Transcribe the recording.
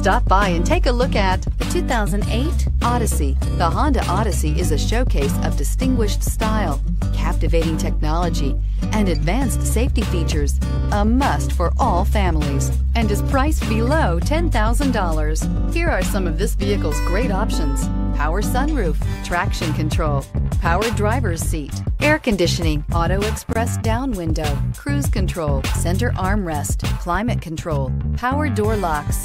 Stop by and take a look at the 2008 Odyssey. The Honda Odyssey is a showcase of distinguished style, captivating technology, and advanced safety features. A must for all families and is priced below $10,000. Here are some of this vehicle's great options. Power sunroof, traction control, power driver's seat, air conditioning, auto express down window, cruise control, center armrest, climate control, power door locks,